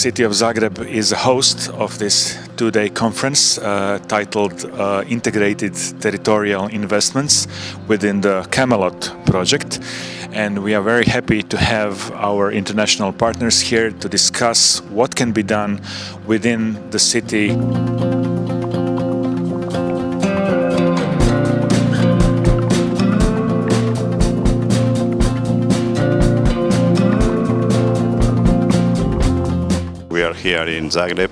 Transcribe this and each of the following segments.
City of Zagreb is a host of this two-day conference uh, titled uh, Integrated Territorial Investments within the Camelot project and we are very happy to have our international partners here to discuss what can be done within the city. Are here in Zagreb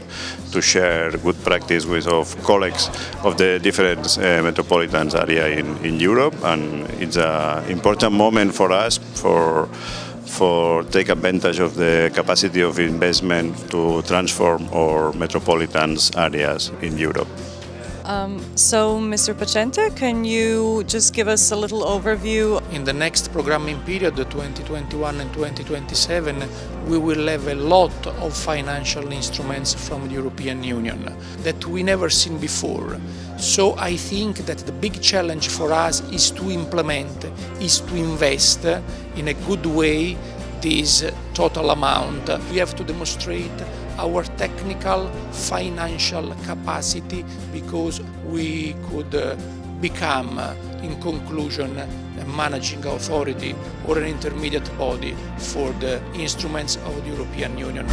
to share good practice with of colleagues of the different uh, metropolitan area in, in Europe and it's an important moment for us for for take advantage of the capacity of investment to transform our metropolitan areas in Europe. Um, so, Mr. Pacente, can you just give us a little overview? In the next programming period, 2021 and 2027, we will have a lot of financial instruments from the European Union that we never seen before. So I think that the big challenge for us is to implement, is to invest in a good way this total amount. We have to demonstrate our technical financial capacity because we could uh, become uh, in conclusion a managing authority or an intermediate body for the instruments of the European Union.